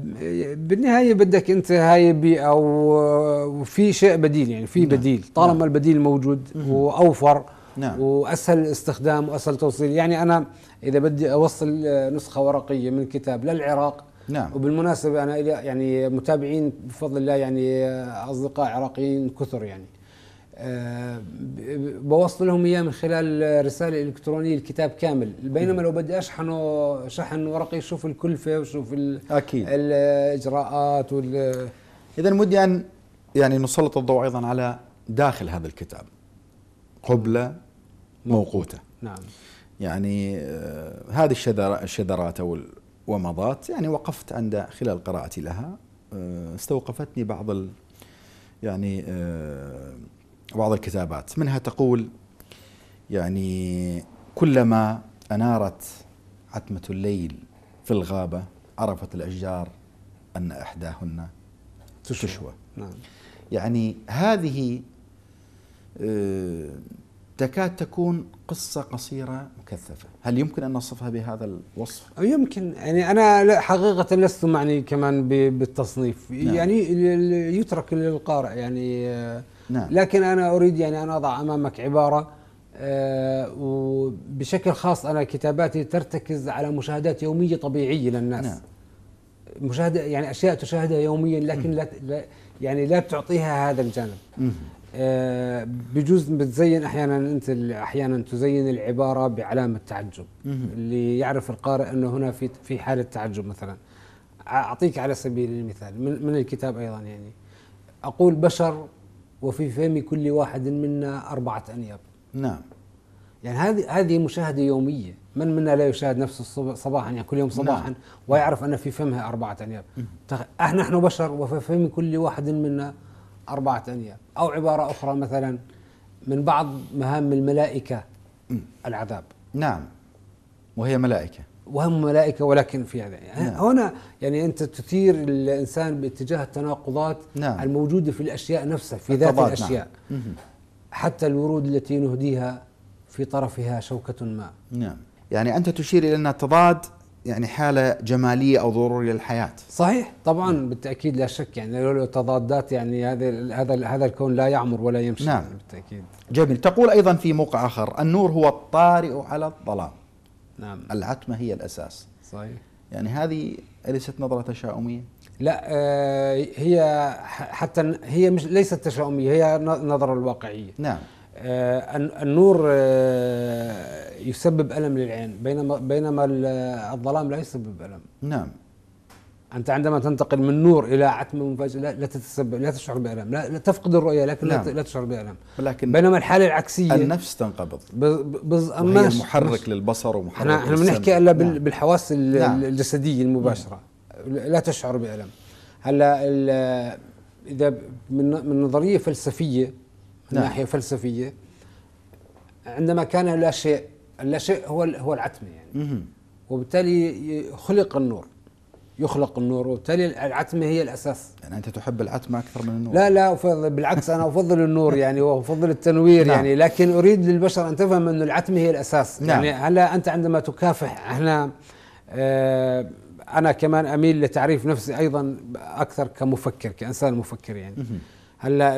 بالنهاية بدك أنت هاي بيئة وفي شيء بديل يعني في نعم. بديل طالما نعم. البديل موجود وأوفر نعم. وأسهل استخدام وأسهل توصيل يعني أنا إذا بدي أوصل نسخة ورقية من كتاب للعراق نعم. وبالمناسبة أنا يعني متابعين بفضل الله يعني أصدقاء عراقيين كثر يعني. أه بوصل لهم إياه من خلال رسالة إلكترونية الكتاب كامل. بينما لو بدي أشحنه شحن ورقي شوف الكلفة وشوف أكيد. الإجراءات وال اذا ودي أن يعني نسلط الضوء أيضا على داخل هذا الكتاب. قبلة موقوتة. نعم. يعني آه هذه الشذرات أو ومضات يعني وقفت عند خلال قراءتي لها. آه، استوقفتني بعض ال يعني آه، بعض الكتابات. منها تقول يعني كلما أنارت عتمة الليل في الغابة عرفت الأشجار أن إحداهن تشوى. نعم. يعني هذه آه، تكاد تكون قصة قصيرة مكثفة هل يمكن أن نصفها بهذا الوصف؟ يمكن يعني أنا حقيقة لست معني كمان بالتصنيف نعم. يعني يترك للقارئ يعني نعم. لكن أنا أريد يعني أن أضع أمامك عبارة آه وبشكل خاص أنا كتاباتي ترتكز على مشاهدات يومية طبيعية للناس نعم. مشاهدة يعني أشياء تشاهدها يوميا لكن لا يعني لا تعطيها هذا الجانب. آه، بجوز بتزين أحيانا أنت أحيانا تزين العبارة بعلامه تعجب اللي يعرف القارئ إنه هنا في في حالة تعجب مثلا. أعطيك على سبيل المثال من, من الكتاب أيضا يعني. أقول بشر وفي فم كل واحد منا أربعة أنياب. نعم. يعني هذه هذه مشاهدة يومية. من منا لا يشاهد نفسه صباحا يعني كل يوم صباحا نعم. ويعرف أن في فمها أربعة انياب نحن بشر وفي فم كل واحد منا أربعة أنياب أو عبارة أخرى مثلا من بعض مهام الملائكة العذاب. نعم. وهي ملائكة. وهم ملائكة ولكن في هذا. يعني نعم. هنا يعني أنت تثير الإنسان باتجاه التناقضات نعم. الموجودة في الأشياء نفسها في ذات نعم. الأشياء. نعم. حتى الورود التي نهديها في طرفها شوكة ما. نعم. يعني أنت تشير إلى أن التضاد يعني حالة جمالية أو ضرورية للحياة. صحيح طبعا بالتأكيد لا شك يعني لو تضادات يعني هذا هذا هذا الكون لا يعمر ولا يمشي. نعم. بالتأكيد. جميل. تقول أيضا في موقع آخر النور هو الطارئ على الظلام. نعم. العتمة هي الأساس. صحيح. يعني هذه أليست نظرة تشاؤمية؟ لا آه هي حتى هي مش ليست تشاؤمية هي نظرة الواقعية. نعم. النور آه يسبب ألم للعين. بينما بينما الظلام لا يسبب ألم. نعم. أنت عندما تنتقل من نور إلى عتمة مفاجئة لا, لا تتسبب لا تشعر بألم. لا, لا تفقد الرؤية لكن نعم. لا تشعر بألم. ولكن بينما الحالة العكسية النفس تنقبض. بز وهي محرك للبصر ومحرك إحنا إحنا بنحكي إلا نعم. بالحواس نعم. الجسدية المباشرة. نعم. لا تشعر بألم. هلأ إذا من من نظرية فلسفية من نعم. ناحية فلسفية. عندما كان لا شيء اللا شيء هو هو العتمة يعني. وبالتالي خلق النور. يخلق النور وبالتالي العتمة هي الأساس. يعني أنت تحب العتمة أكثر من النور. لا لا أفضل بالعكس أنا أفضل النور [LAUGHS] يعني وأفضل التنوير نعم. يعني لكن أريد للبشر أن تفهم انه العتمة هي الأساس. نعم. يعني هلا أنت عندما تكافح إحنا آه أنا كمان أميل لتعريف نفسي أيضا أكثر كمفكر كإنسان مفكر يعني. هلا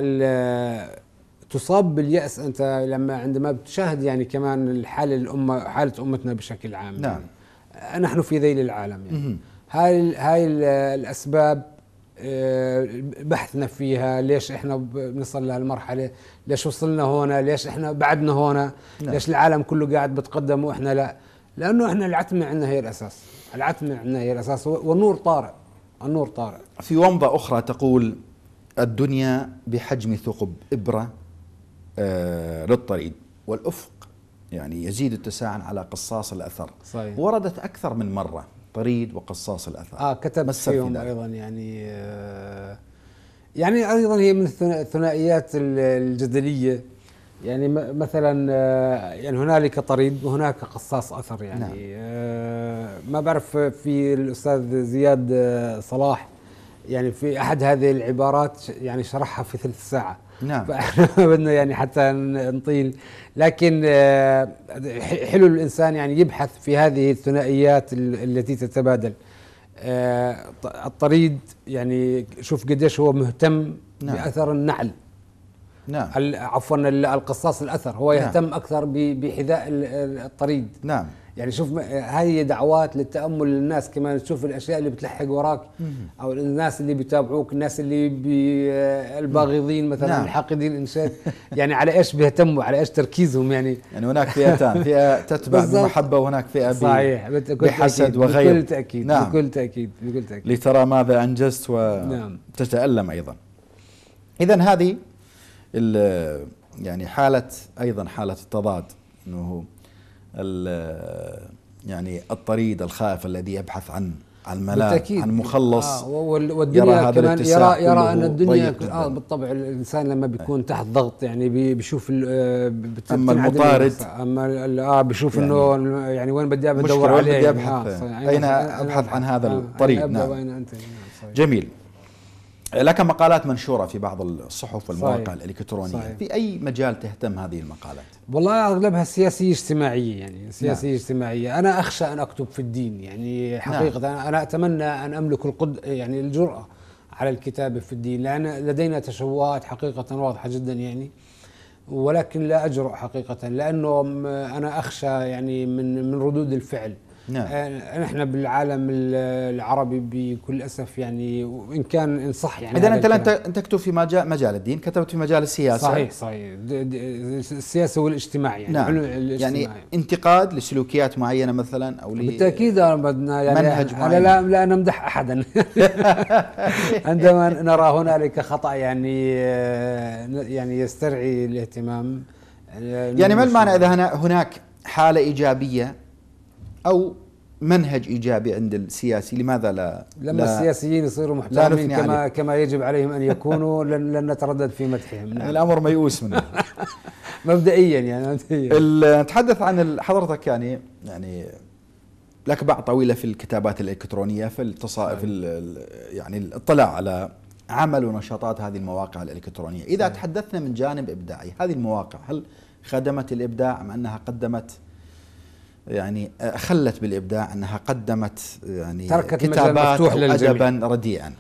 تصاب باليأس أنت لما عندما بتشاهد يعني كمان الحالة الأمة حالة أمتنا بشكل عام. نعم. يعني نحن في ذيل العالم يعني. هاي هاي الأسباب آه، بحثنا فيها ليش إحنا بنصل لهالمرحلة؟ ليش وصلنا هنا ليش إحنا بعدنا هنا نعم. ليش العالم كله قاعد بتقدم وإحنا لا؟ لأنه إحنا العتمة عندنا هي الأساس. العتمة عندنا هي الأساس. والنور طارئ. النور طارئ. في ومضة أخرى تقول الدنيا بحجم ثقب إبرة. آه، للطريق والأفق يعني يزيد اتساعا على قصاص الأثر صحيح. وردت أكثر من مرة طريد وقصاص الأثر آه كتب في فيهم ذلك؟ أيضا يعني آه يعني أيضا هي من الثنا- الثنائيات ال- الجدلية يعني مثلا آه، يعني هنالك طريد وهناك قصاص أثر يعني نعم. آه ما بعرف في الأستاذ زياد آه، صلاح يعني في أحد هذه العبارات يعني شرحها في ثلث ساعة نعم. فاحنا ما بدنا يعني حتى نطيل. لكن آه، حلو الإنسان يعني يبحث في هذه الثنائيات ال- التي تتبادل. آه، الطريد يعني شوف قديش هو مهتم نعم. بأثر النعل. نعم. عفوا ال- القصاص الأثر. هو نعم. يهتم أكثر ب- بحذاء ال- ال- الطريد. نعم. يعني شوف هاي دعوات للتأمل للناس كمان. تشوف الأشياء اللي بتلحق وراك أو الناس اللي بيتابعوك الناس اللي بي الباغضين مثلا نعم. الحاقدين إن شئت يعني على إيش بيهتموا؟ على إيش تركيزهم؟ يعني يعني هناك فئتان. [LAUGHS] فئة تتبع. بمحبة وهناك فئة صحيح. بحسد تأكيد، وغير. بكل تأكيد. نعم. بكل تأكيد. بكل تأكيد. لترى ماذا أنجزت نعم. وتتالم أيضا. اذا هذه يعني حالة أيضا حالة التضاد. إنه يعني الطريد الخائف الذي يبحث عن عن ملاذ بالتأكيد. عن مخلص آه وال- يرى والدنيا هذا كمان يرى يرى أن الدنيا جداً. بالطبع الإنسان لما بيكون تحت ضغط يعني بي- بيشوف آه، أما بتنعدم المطارد. أما آه بيشوف يعني إنه يعني وين بدي وين عليه بدي يعني. أبحث؟ آه، أنا- أبحث عن هذا آه، الطريق؟ نعم. نعم،. جميل لك مقالات منشورة في بعض الصحف والمواقع صحيح. الإلكترونية. صحيح. في أي مجال تهتم هذه المقالات؟ والله أغلبها سياسية اجتماعية يعني سياسية اجتماعية. أنا أخشى أن أكتب في الدين يعني حقيقة. نعم. أنا أتمنى أن أملك القد يعني الجرأة على الكتابة في الدين. لأن لدينا تشوهات حقيقة واضحة جدا يعني. ولكن لا أجرؤ حقيقة لأنه أنا أخشى يعني من من ردود الفعل. نعم. آه، نحن بالعالم ال- العربي بكل أسف يعني وإن كان إن صح يعني اذا أنت. ت- تكتب في مجال مجال الدين كتبت في مجال السياسة صحيح صحيح السياسة والاجتماع يعني نعم علم يعني انتقاد لسلوكيات معينة مثلا أو بالتأكيد بدنا يعني منهج أنا معين. لا لا نمدح احدا [LAUGHS] عندما نرى هنالك خطأ يعني آه، يعني يسترعي الاهتمام آه، يعني ما. المعنى إذا هنا- هناك حالة إيجابية أو منهج إيجابي عند السياسي لماذا لا لما لا السياسيين يصيروا محترمين كما عليه. كما يجب عليهم أن يكونوا [LAUGHS] لن, لن نتردد في مدحهم نعم. الأمر ميؤوس منه [LAUGHS] مبدئيا يعني [LAUGHS] مبدئيا نتحدث عن حضرتك يعني يعني لك باع طويلة في الكتابات الإلكترونية في التصائف يعني الاطلاع على عمل ونشاطات هذه المواقع الإلكترونية، إذا. تحدثنا من جانب إبداعي، هذه المواقع هل خدمت الإبداع أم أنها قدمت يعني خلت بالإبداع أنها قدمت يعني تركت كتابات مفتوح. ادبا رديئا.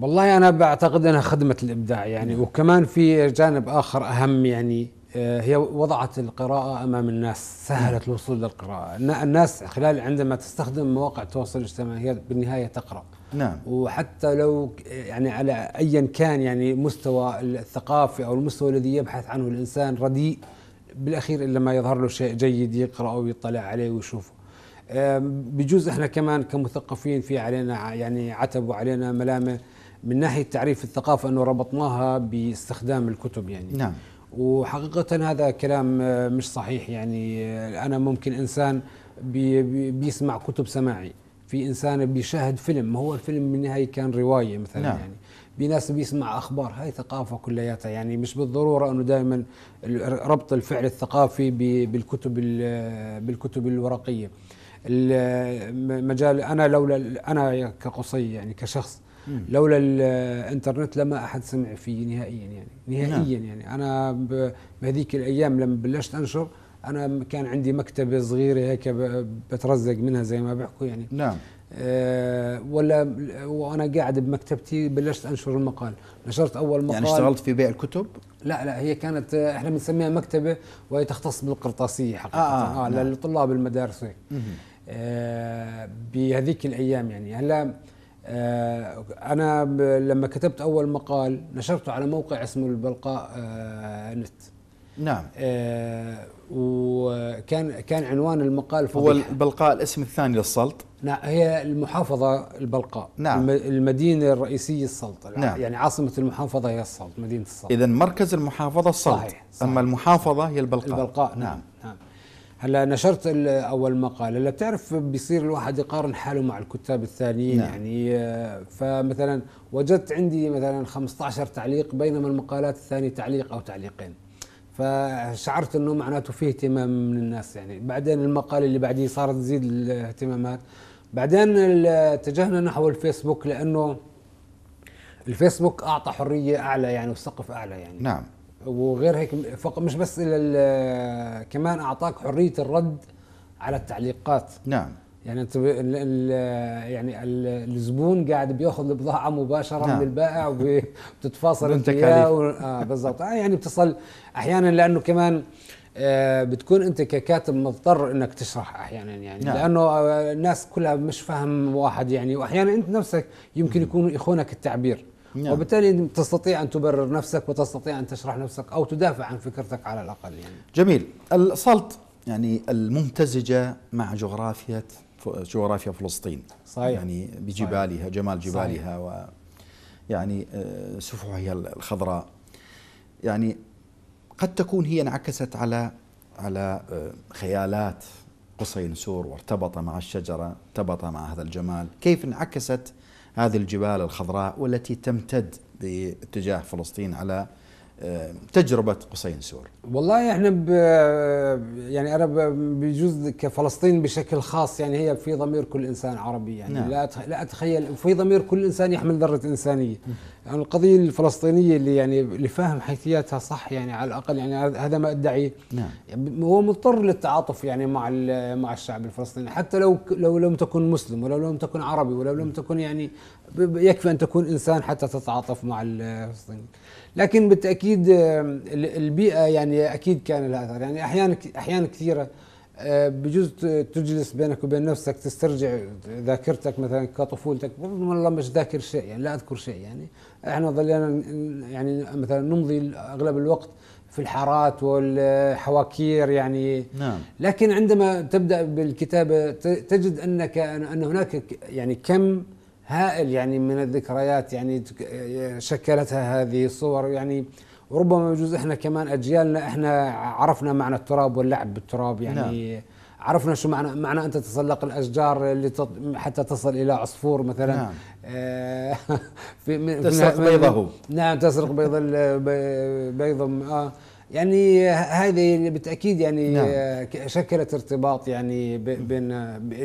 والله أنا بعتقد أنها خدمت الإبداع يعني وكمان في جانب آخر أهم يعني آه، هي وضعت القراءة أمام الناس سهلت الوصول للقراءة. الن- الناس خلال عندما تستخدم مواقع التواصل الاجتماعي هي بالنهاية تقرأ. نعم. وحتى لو يعني على أيا كان يعني مستوى الثقافي أو المستوى الذي يبحث عنه الإنسان رديء بالأخير إلا ما يظهر له شيء جيد يقرأه ويطلع عليه ويشوفه بجوز إحنا كمان كمثقفين في علينا يعني عتب وعلينا ملامة من ناحية تعريف الثقافة أنه ربطناها باستخدام الكتب يعني نعم وحقيقة هذا كلام آه، مش صحيح يعني آه، أنا ممكن إنسان بي بي بيسمع كتب سماعي في إنسان بيشاهد فيلم ما هو الفيلم بالنهاية كان رواية مثلا. نعم. يعني بناس بيسمع أخبار. هاي ثقافة كلياتها. يعني مش بالضرورة أنه دائما ربط الفعل الثقافي بالكتب ال- بالكتب الورقية. ال- مجال أنا لولا أنا كقصي يعني كشخص لولا الإنترنت لما أحد سمع فيه نهائيا يعني. نهائيا يعني. أنا بهذيك الأيام لما بلشت أنشر أنا كان عندي مكتبة صغيرة هيك بترزق منها زي ما بيحكوا يعني. نعم. ولا وأنا قاعد بمكتبتي بلشت أنشر المقال. نشرت أول مقال. يعني اشتغلت في بيع الكتب؟ لا لا هي كانت آه، إحنا بنسميها مكتبة وهي تختص بالقرطاسية حقيقة. آه، آه, آه نعم. للطلاب المدارس آه بهذيك الأيام يعني. هلا آه أنا لما كتبت أول مقال نشرته على موقع اسمه البلقاء آه نت. نعم. آه وكان كان عنوان المقال هو فضيحة. البلقاء الاسم الثاني للسلط. نعم هي المحافظة البلقاء. نعم. الم- المدينة الرئيسية السلط. نعم. يعني عاصمة المحافظة هي السلط مدينة السلط. اذا مركز المحافظة السلط. صحيح، صحيح. أما المحافظة هي البلقاء. البلقاء نعم نعم. هلا نشرت أول مقال. هلا بتعرف بيصير الواحد يقارن حاله مع الكتاب الثانيين نعم. يعني آه، فمثلا وجدت عندي مثلا 15 تعليق بينما المقالات الثانية تعليق أو تعليقين. فشعرت إنه معناته فيه اهتمام من الناس يعني. بعدين المقال اللي بعديه صارت تزيد الاهتمامات. بعدين اتجهنا نحو الفيسبوك لأنه الفيسبوك أعطى حرية أعلى يعني وسقف أعلى يعني. نعم. وغير هيك فقط مش بس كمان أعطاك حرية الرد على التعليقات. نعم. يعني انت ب- ال ال يعني ال- الزبون قاعد بياخذ البضاعه مباشرة نعم. من البائع [LAUGHS] وبتتفاصل انت و- آه بالضبط. آه يعني بتصل أحيانا لأنه كمان آه بتكون أنت ككاتب مضطر إنك تشرح أحيانا يعني. نعم. لأنه آه الناس كلها مش فاهم واحد يعني. وأحيانا أنت نفسك يمكن يكون يخونك التعبير. نعم. وبالتالي تستطيع أن تبرر نفسك وتستطيع أن تشرح نفسك أو تدافع عن فكرتك على الأقل يعني. جميل. السلط يعني الممتزجة مع جغرافيا جغرافيا فلسطين. صحيح. يعني بجبالها جمال جبالها و يعني آه، سفوحها الخضراء. يعني قد تكون هي انعكست على على آه، خيالات قصي نسور وارتبط مع الشجرة ارتبط مع هذا الجمال. كيف انعكست هذه الجبال الخضراء والتي تمتد باتجاه فلسطين على آه، تجربة قصي نسور والله إحنا ب يعني أنا بجوز كفلسطين بشكل خاص يعني هي في ضمير كل إنسان عربي يعني نعم. لا أتخ- لا أتخيل في ضمير كل إنسان يحمل ذرة إنسانية. يعني القضية الفلسطينية اللي يعني اللي فاهم حيثياتها صح يعني على الأقل يعني هذا- ما ادعيه نعم. يعني هو مضطر للتعاطف يعني مع مع الشعب الفلسطيني. حتى لو لو لم تكن مسلم ولو لم تكن عربي ولو لم تكن يعني يكفي أن تكون إنسان حتى تتعاطف مع الفلسطيني لكن بالتأكيد آه، ال- البيئة يعني أكيد كان لها أثر. يعني أحيانا أحيانا كثيرة آه، بجوز تجلس بينك وبين نفسك تسترجع ذاكرتك مثلا كطفولتك والله مش ذاكر شيء يعني لا أذكر شيء يعني. إحنا ظلينا يعني مثلا نمضي أغلب الوقت في الحارات والحواكير يعني. نعم. لكن عندما تبدأ بالكتابة تجد انك أن هناك يعني كم هائل يعني من الذكريات يعني شكلتها هذه الصور. يعني وربما يجوز إحنا كمان أجيالنا إحنا عرفنا معنى التراب واللعب بالتراب يعني. نعم. عرفنا شو معنى معنى أن تتسلق الأشجار حتى تصل إلى عصفور مثلا. نعم. آه، [LAUGHS] في تسرق بيضه. نعم تسرق بيض بيض آه يعني هذه بالتأكيد يعني نعم. آه، شكلت ارتباط يعني بين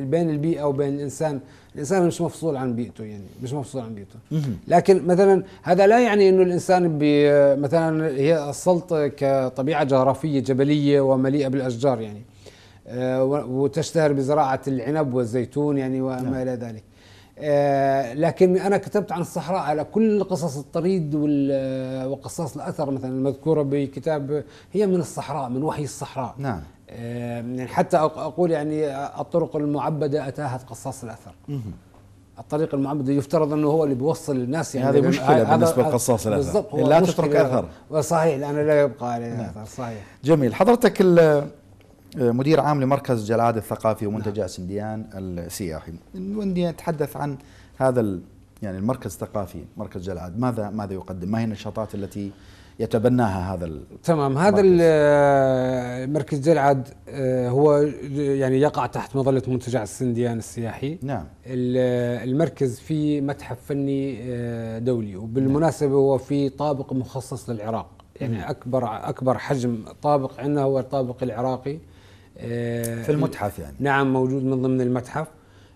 بين البيئة وبين الإنسان الإنسان مش مفصول عن بيئته يعني مش مفصول عن بيئته. لكن مثلا هذا لا يعني إنه الإنسان مثلا هي السلط كطبيعة جغرافية جبلية ومليئة بالأشجار يعني آه، وتشتهر بزراعة العنب والزيتون يعني وما إلى ذلك آه، لكن أنا كتبت عن الصحراء على كل قصص الطريد وال- وقصص الأثر مثلا المذكورة بكتاب هي من الصحراء من وحي الصحراء نعم آه، يعني حتى أقول يعني الطرق المعبدة اتاهت قصاص الأثر. الطريق المعبد يفترض أنه هو اللي بيوصل الناس يعني هذه بالنسبة هذا- لقصاص الأثر. بالضبط لا. تترك أثر. صحيح لأنه لا يبقى عليه أثر صحيح جميل حضرتك ال- مدير عام لمركز جلعاد الثقافي ومنتجع سنديان السياحي. ودي نتحدث عن هذا يعني المركز الثقافي مركز جلعاد. ماذا ماذا يقدم؟ ما هي النشاطات التي يتبناها هذا تمام. هذا مركز. ال- مركز جلعد آه، هو يعني يقع تحت مظلة منتجع السنديان السياحي. نعم. ال- المركز فيه متحف فني آه، دولي. وبالمناسبة هو في طابق مخصص للعراق. يعني اكبر أكبر حجم طابق عندنا هو الطابق العراقي. آه، في المتحف يعني. نعم موجود من ضمن المتحف.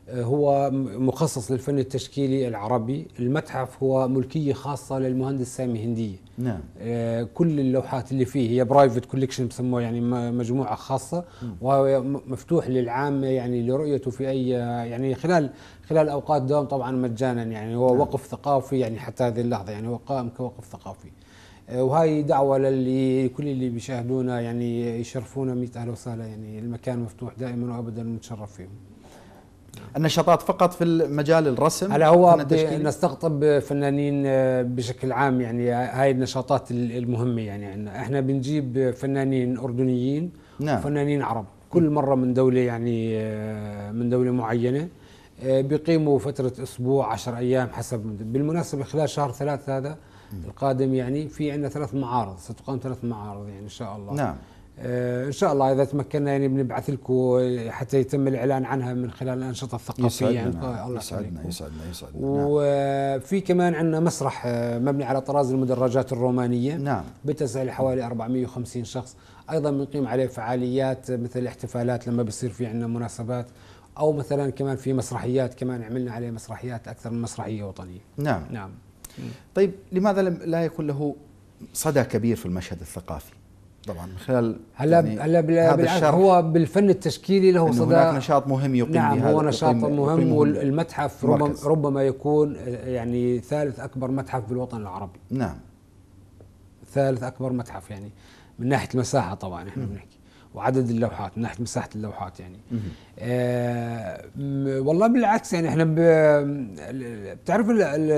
آه، هو مخصص للفن التشكيلي العربي. المتحف هو ملكية خاصة للمهندس سامي هندية. نعم. آه، كل اللوحات اللي فيه هي private collection بسموها يعني مجموعة خاصة. وهو مفتوح للعامة يعني لرؤيته في أي يعني خلال خلال أوقات دوام طبعا مجانا. يعني هو وقف ثقافي يعني حتى هذه اللحظة. يعني هو قائم كوقف ثقافي. آه، وهاي دعوة للي كل اللي بيشاهدونا يعني يشرفونا مئة أهلا وسهلا يعني المكان مفتوح دائما وأبدا ونتشرف فيهم النشاطات فقط في المجال الرسم؟ هلا هو؟ نستقطب فنانين آه، بشكل عام يعني هاي النشاطات ال- المهمة. يعني عندنا إحنا بنجيب فنانين أردنيين نعم. وفنانين عرب. كل مرة من دولة يعني آه، من دولة معينة آه، بيقيموا فترة أسبوع عشر أيام حسب. بالمناسبة خلال شهر ثلاث هذا القادم يعني في عندنا ثلاث معارض ستقام ثلاث معارض يعني إن شاء الله. نعم. آه، إن شاء الله إذا تمكنا يعني بنبعث لكم حتى يتم الإعلان عنها من خلال الأنشطة الثقافية يعني. يسعدنا الله يسعدنا. يسعدنا يسعدنا. نعم. وفي كمان عندنا مسرح آه، مبني على طراز المدرجات الرومانية. نعم. بتسع حوالي 450 شخص. أيضا بنقيم عليه فعاليات مثل الاحتفالات لما بصير في عندنا مناسبات أو مثلا كمان في مسرحيات كمان عملنا عليه مسرحيات أكثر من مسرحية وطنية. نعم. نعم. طيب لماذا لم لا يكون له صدى كبير في المشهد الثقافي؟ طبعا من خلال هلا يعني هلا بالعكس هو بالفن التشكيلي له صدى هناك نشاط مهم يقيم نعم هو نشاط يقيم- مهم والمتحف ربما. ربما يكون آه، يعني ثالث أكبر متحف بالوطن العربي. نعم. ثالث أكبر متحف يعني من ناحية المساحة طبعا إحنا بنحكي. وعدد اللوحات من ناحية مساحة اللوحات يعني. آه والله بالعكس يعني إحنا بتعرف ال- ال-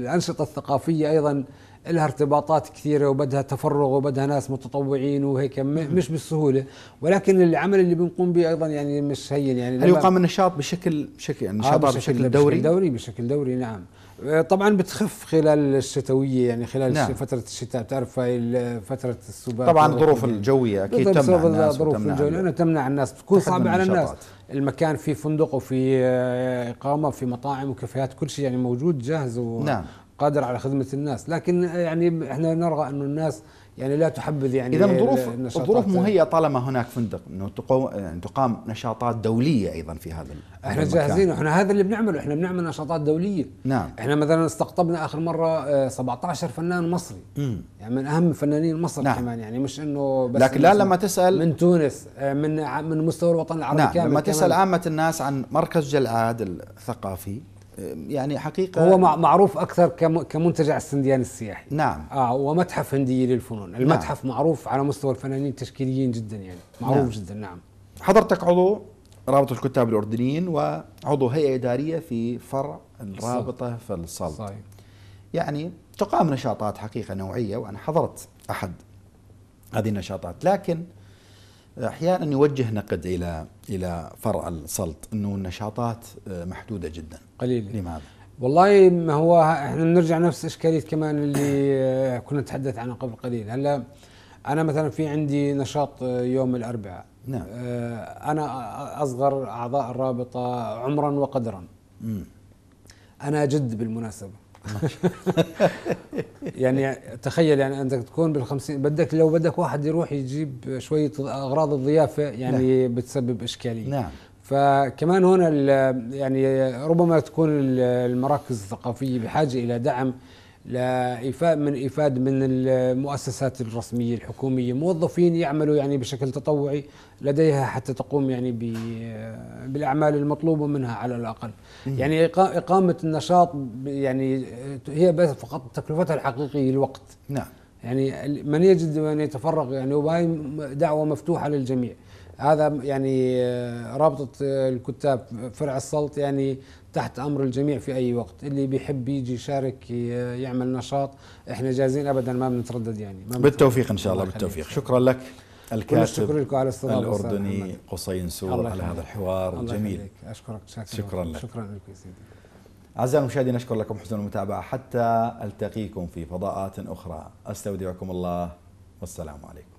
الأنشطة الثقافية أيضا لها ارتباطات كثيرة وبدها تفرغ وبدها ناس متطوعين وهيك مش بالسهوله ولكن العمل اللي بنقوم به أيضا يعني مش هين يعني. هل يقام النشاط بشكل بشكل يعني آه نشاطات بشكل, دوري؟ بشكل دوري بشكل دوري نعم. طبعا بتخف خلال الشتوية يعني خلال نعم. نعم. فترة الشتاء بتعرف هاي فترة السباق طبعا الظروف. الجوية أكيد تمنع الناس الظروف الجوية ال- لانها تمنع الناس بتكون صعبة على الناس. المكان في فندق وفي آه، إقامة وفي مطاعم وكافيهات كل شيء يعني موجود جاهز و نعم. قادر على خدمة الناس لكن آه، يعني إحنا نرغى انه الناس يعني لا تحبذ يعني إذا الظروف. الظروف مهيئه طالما هناك فندق إنه تقام نشاطات دولية أيضا في هذا إحنا. جاهزين إحنا هذا اللي بنعمله إحنا بنعمل نشاطات دولية نعم إحنا مثلا استقطبنا آخر مرة آه، 17 فنان مصري مم. يعني من أهم فنانين مصر نعم. كمان يعني مش إنه بس لكن لا لما تسأل من تونس آه، من من مستوى الوطن العربي نعم كامل لما. تسأل عامة الناس عن مركز جلعاد الثقافي يعني حقيقة هو مع- معروف أكثر كم- كمنتجع السنديان السياحي. نعم. آه ومتحف هنديه للفنون. المتحف معروف على مستوى الفنانين التشكيليين جدا يعني. معروف نعم. جدا نعم. حضرتك عضو رابطه الكتاب الأردنيين وعضو هيئة إدارية في فرع الرابطة في الصلب. صحيح. يعني تقام نشاطات حقيقة نوعية وأنا حضرت أحد هذه النشاطات. لكن أحيانا يوجه نقد إلى إلى فرع السلط إنه النشاطات محدودة جدا قليل لماذا؟ والله ما هو إحنا بنرجع نفس اشكاليه كمان اللي آه، كنا نتحدث عنها قبل قليل هلا أنا مثلا في عندي نشاط آه، يوم الأربعاء نعم. آه، أنا أصغر أعضاء الرابطة عمرا وقدرا مم. أنا جد بالمناسبة يعني تخيل يعني انت تكون بالخمسين بدك لو بدك واحد يروح يجيب شوية أغراض الضيافة يعني بتسبب إشكالية. نعم. فكمان هنا يعني ربما تكون ال- المراكز الثقافية بحاجة إلى دعم لإيفاء من إيفاد من المؤسسات الرسمية الحكومية. موظفين يعملوا يعني بشكل تطوعي لديها حتى تقوم يعني بالأعمال المطلوبة منها على الأقل. يعني إقا- إقامة النشاط يعني هي بس فقط تكلفتها الحقيقية الوقت نعم. يعني من يجد من يتفرغ يعني وهي دعوة مفتوحة للجميع. هذا يعني آه، رابطة آه، الكتاب فرع السلط يعني تحت أمر الجميع في أي وقت. اللي بيحب يجي يشارك يعمل نشاط إحنا جاهزين أبدا ما بنتردد يعني. ما بالتوفيق إن شاء الله. بالتوفيق. شكرا لك الكاتب على الأردني. قصي نسور على. هذا الحوار الجميل. أشكرك. شاكر شكراً لك. شكرا لك يا سيدي. أعزائي المشاهدين أشكر لكم حسن المتابعة. حتى ألتقيكم في فضاءات أخرى. أستودعكم الله. والسلام عليكم.